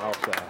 Outside.